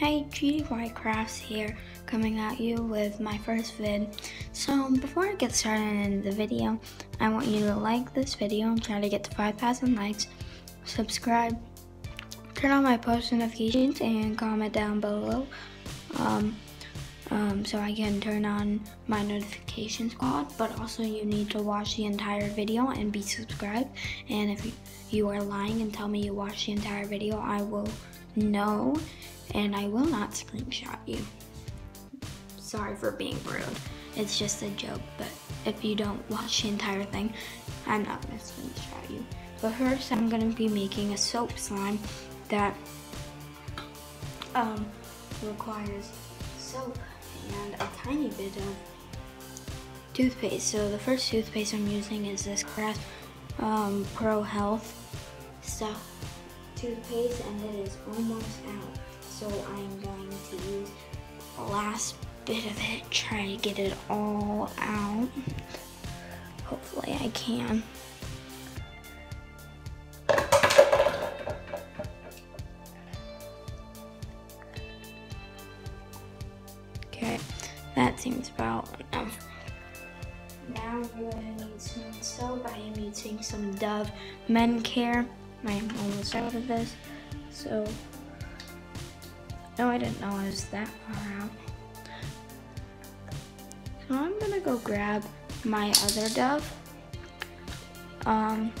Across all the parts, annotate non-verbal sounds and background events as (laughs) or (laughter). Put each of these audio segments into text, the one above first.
Hey, GDY Crafts here, coming at you with my first vid. So, before I get started in the video, I want you to like this video and try to get to 5,000 likes, subscribe, turn on my post notifications, and comment down below um, um, so I can turn on my notification squad. But also, you need to watch the entire video and be subscribed. And if you are lying and tell me you watched the entire video, I will know and I will not screenshot you. Sorry for being rude. It's just a joke, but if you don't watch the entire thing, I'm not gonna screenshot you. But first, I'm gonna be making a soap slime that um, requires soap and a tiny bit of toothpaste. So the first toothpaste I'm using is this Crest um, Pro Health stuff toothpaste and it is almost out. So I'm going to use the last bit of it, try to get it all out. Hopefully I can. Okay, that seems about enough. Now we're going to need some soap. I am using some Dove Men Care. I am almost out of this. So, no, I didn't know I was that far out. So I'm gonna go grab my other Dove. Um,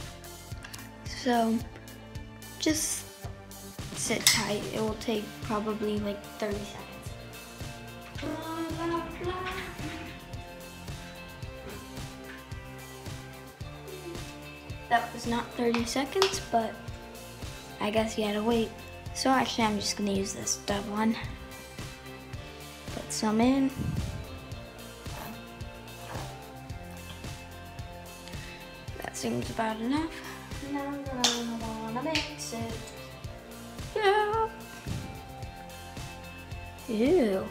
so just sit tight. It will take probably like 30 seconds. That was not 30 seconds, but I guess you had to wait. So actually I'm just gonna use this Dove one. Put some in. That seems about enough. Now I'm gonna wanna mix it. Yeah. Ew.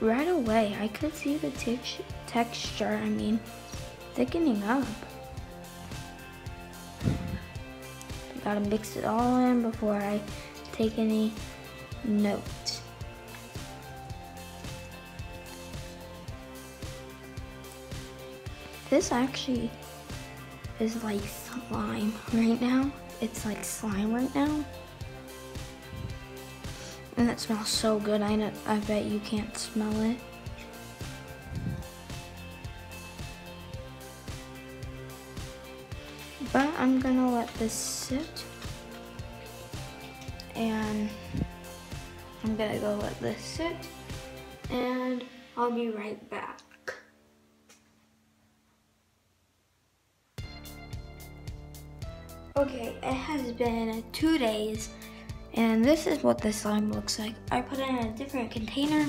Right away, I could see the texture, I mean, thickening up. Gotta mix it all in before I take any notes. This actually is like slime right now. It's like slime right now. And that smells so good. I, know, I bet you can't smell it. But I'm gonna let this sit. And I'm gonna go let this sit. And I'll be right back. Okay, it has been two days and this is what the slime looks like. I put it in a different container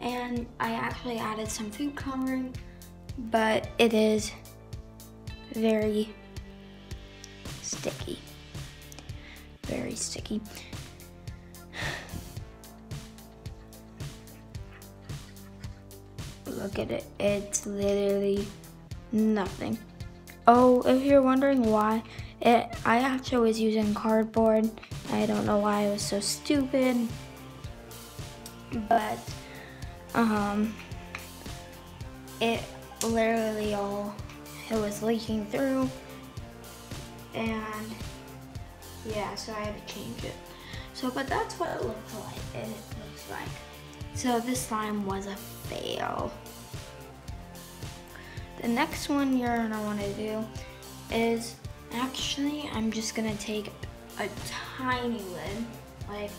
and I actually added some food coloring, but it is very sticky. Very sticky. Look at it, it's literally nothing. Oh, if you're wondering why, it, I actually was using cardboard. I don't know why I was so stupid. But, um, it literally all, it was leaking through and yeah, so I had to change it. So, but that's what it looks like. It looks like. So this slime was a fail. The next one you're gonna wanna do is, actually, I'm just gonna take a tiny lid, like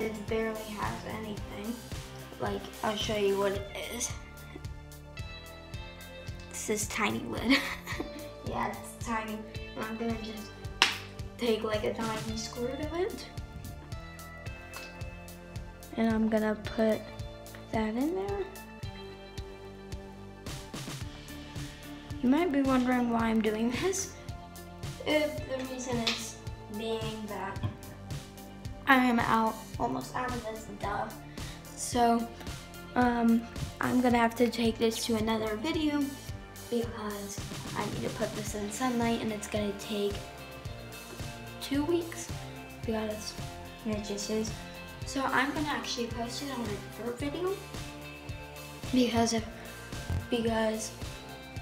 it barely has anything. Like, I'll show you what it is. This is tiny lid. (laughs) yeah, it's tiny. I'm gonna just take like a tiny squirt of it. And I'm gonna put that in there. You might be wondering why I'm doing this. If the reason is being that I am out, almost out of this stuff. So, um, I'm gonna have to take this to another video because I need to put this in sunlight and it's gonna take two weeks because it just is. So I'm gonna actually post it on a different video because if because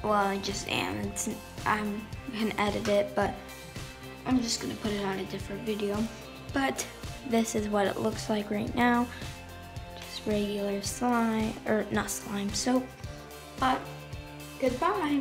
well I just am. It's I'm gonna edit it, but I'm just gonna put it on a different video. But this is what it looks like right now. Just regular slime or not slime soap. But goodbye,